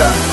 자.